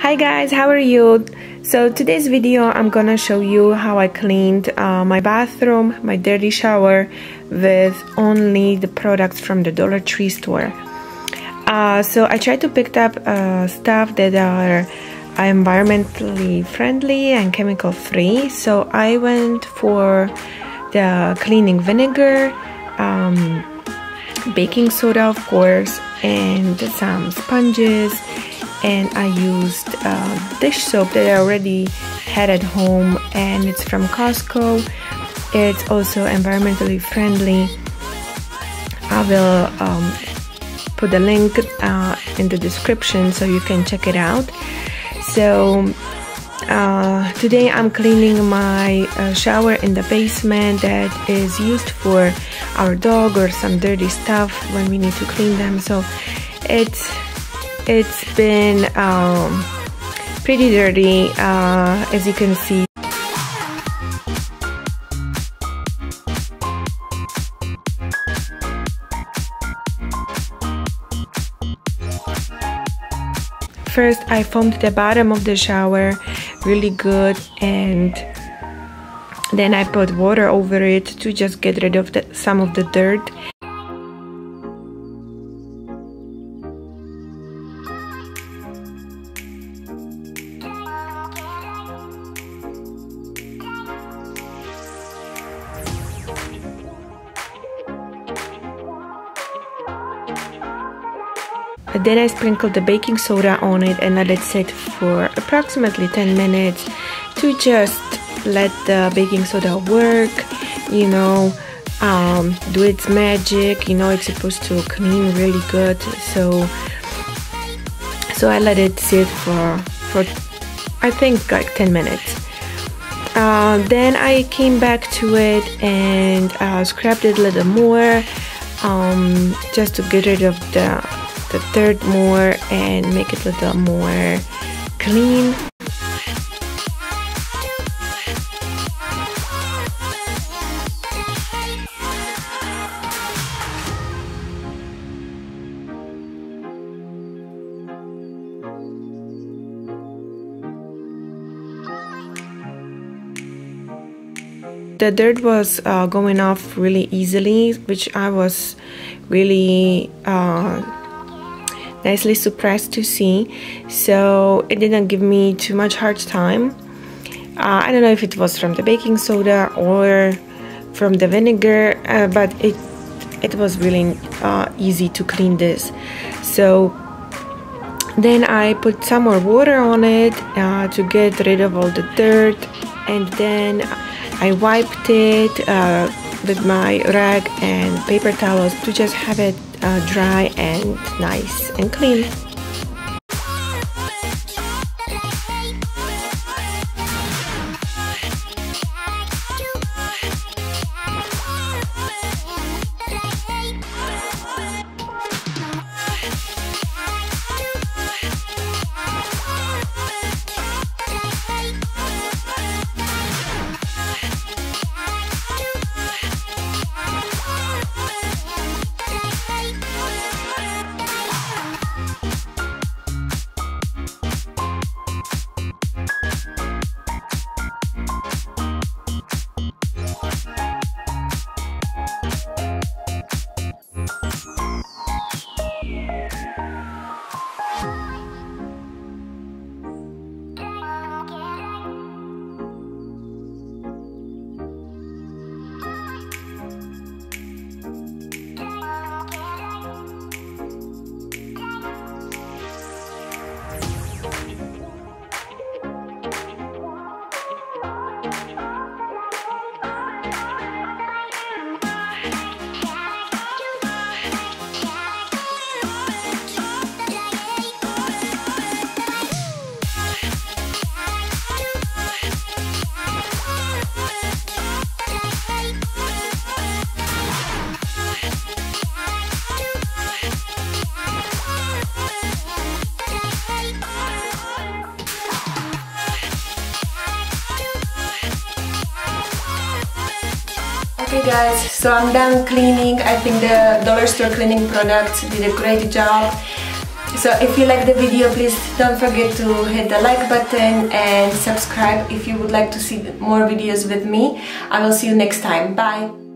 Hi guys, how are you? So today's video I'm gonna show you how I cleaned uh, my bathroom, my dirty shower with only the products from the Dollar Tree store. Uh, so I tried to pick up uh, stuff that are environmentally friendly and chemical free. So I went for the cleaning vinegar, um, baking soda of course, and some sponges and I used uh, dish soap that I already had at home and it's from Costco. It's also environmentally friendly. I will um, put the link uh, in the description so you can check it out. So uh, today I'm cleaning my uh, shower in the basement that is used for our dog or some dirty stuff when we need to clean them. So it's it's been um, pretty dirty uh, as you can see. First I foamed the bottom of the shower really good and then I put water over it to just get rid of the, some of the dirt Then I sprinkled the baking soda on it and I let it sit for approximately 10 minutes to just let the baking soda work, you know, um, do its magic. You know, it's supposed to clean really good. So, so I let it sit for for I think like 10 minutes. Uh, then I came back to it and uh, scrubbed it a little more um, just to get rid of the the third more and make it a little more clean. The dirt was uh, going off really easily which I was really uh, nicely suppressed to see. So it didn't give me too much hard time. Uh, I don't know if it was from the baking soda or from the vinegar uh, but it it was really uh, easy to clean this. So then I put some more water on it uh, to get rid of all the dirt and then I wiped it uh, with my rag and paper towels to just have it uh, dry and nice and clean. Okay guys, so I'm done cleaning. I think the dollar store cleaning products did a great job. So if you like the video, please don't forget to hit the like button and subscribe if you would like to see more videos with me. I will see you next time. Bye!